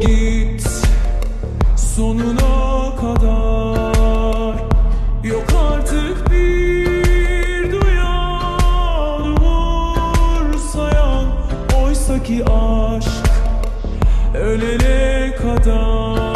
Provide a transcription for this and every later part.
Git sonuna kadar. Yok artık bir duyan sayan Oysa ki aşk ölene kadar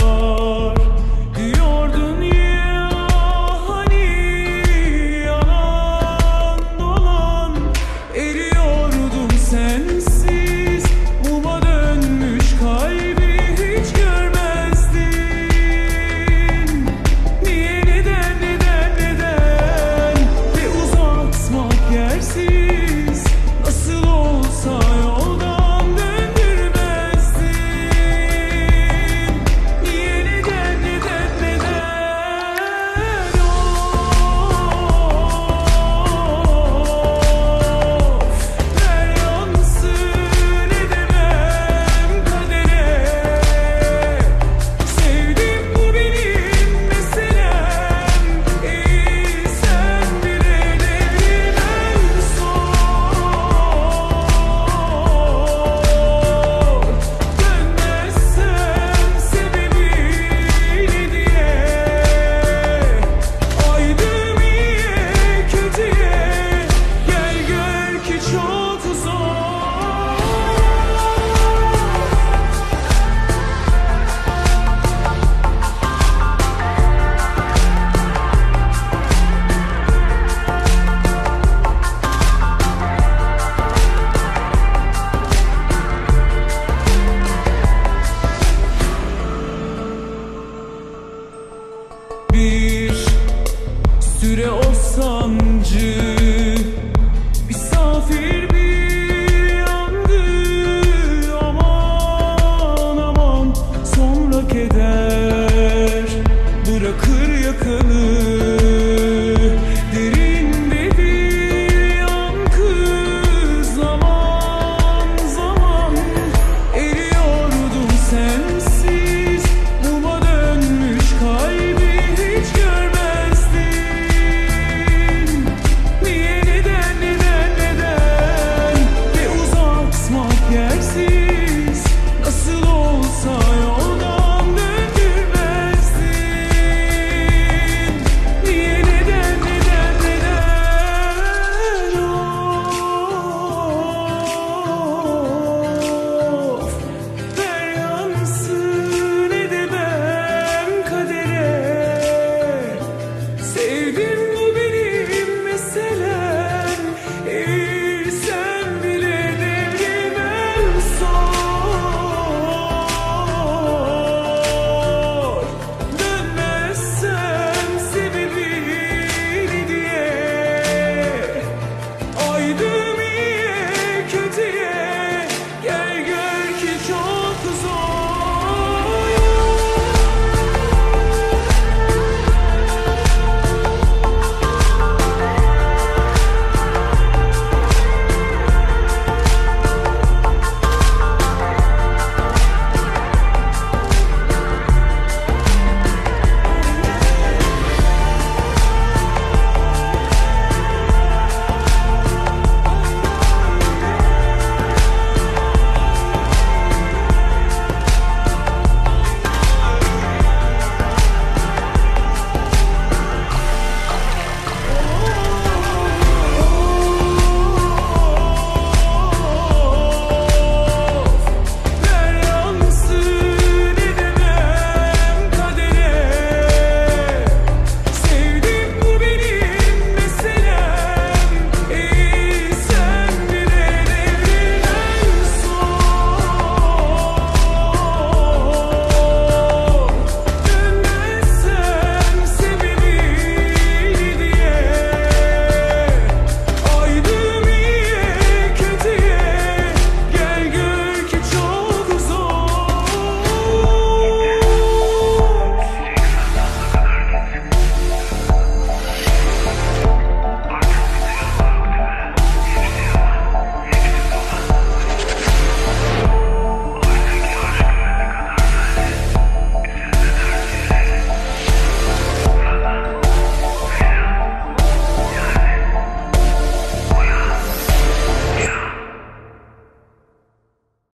süre o sancı. Savior.